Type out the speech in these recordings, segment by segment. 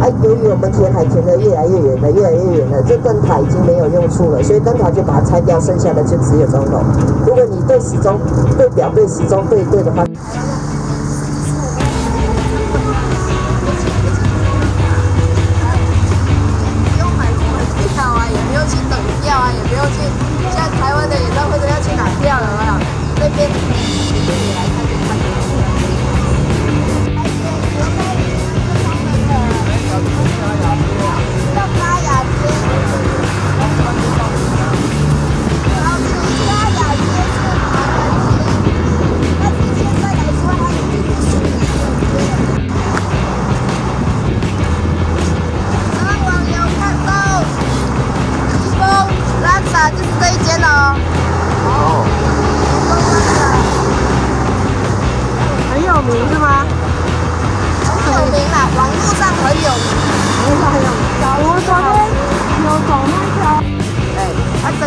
哎，由于我们填海填的越来越远了，越来越远了，这灯塔已经没有用处了，所以灯塔就把它拆掉，剩下的就只有钟楼。如果你对时钟、对表、对时钟对对的话。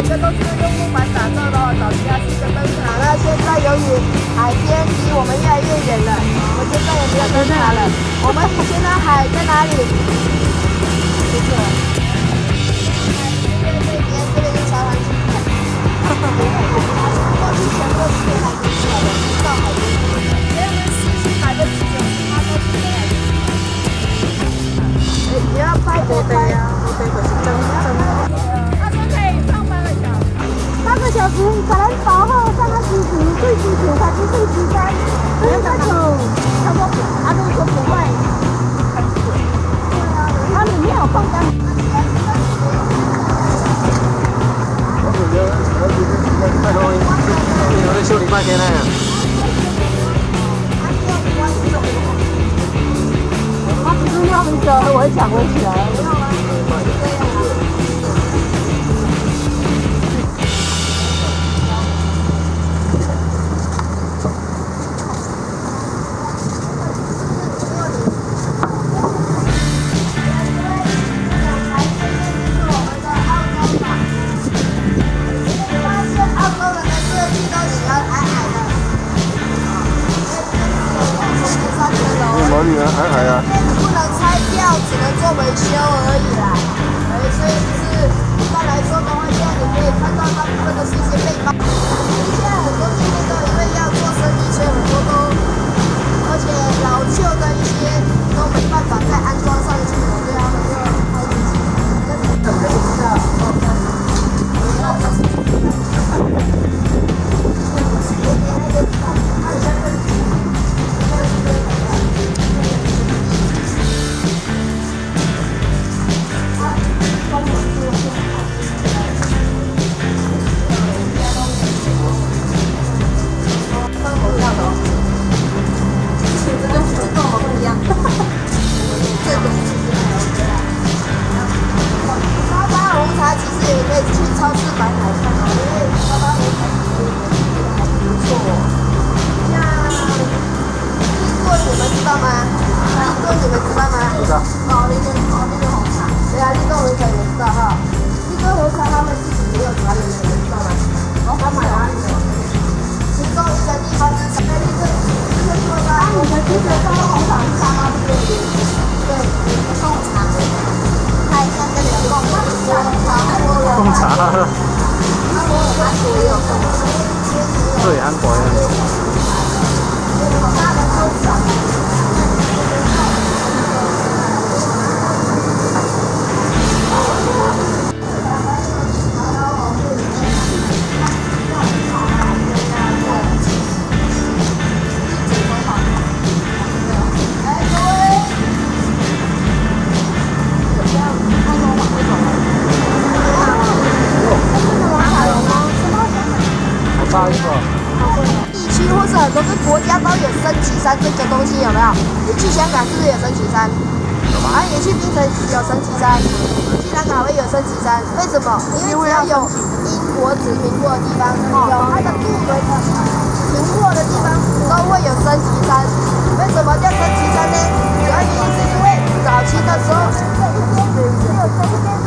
这都是用木板打造的哦，找地下室的灯塔。那现在由于海边离我们越来越远了，我现在也没有灯塔了。我们现在海在哪里？谢谢。那回我想不起了。我们的澳洲嘛！我们还矮呢。那人还矮呀？能拆掉，只能做维修而已啦。所以就是一般来说的话，现在你可以看到大部分的一些被包。去超市买奶酪，因为爸爸买奶酪给我们吃的还不错。像，一做你们知道吗？一做你们知道吗？知道。自然果园。地区或者都是国家都有升旗山这个东西，有没有？你去香港是不是有升旗山？有吗？啊，你去槟城有升旗山，你去南港会有升旗山，为什么？因为只要有英国殖民过的地方，有它的部门停过的地方，都会有升旗山。为什么叫升旗山呢？主要原因是因为早期的时候，这边只有这边。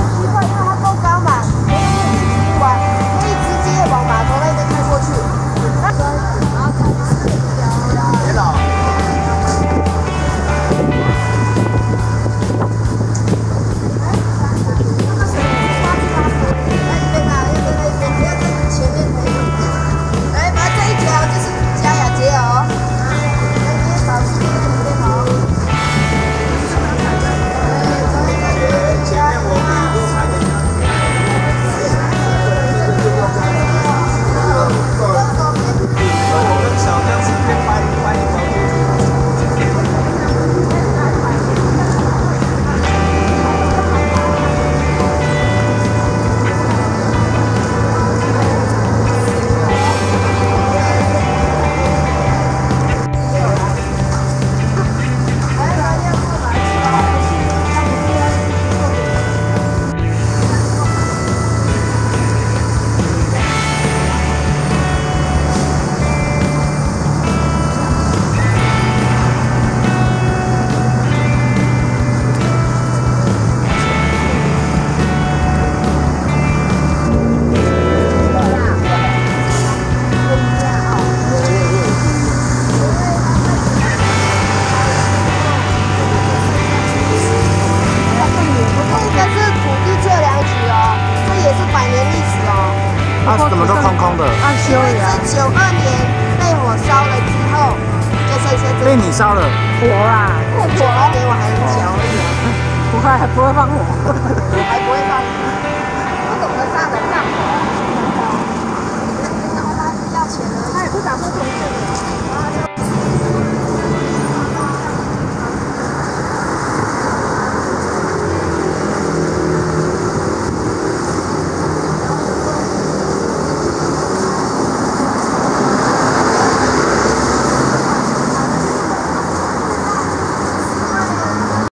啊，怎么都空空的？啊，修理是。九二年被火烧了之后，就剩下这。被你烧了？火啊！九二年我还修理，不会不会放火，还不会放。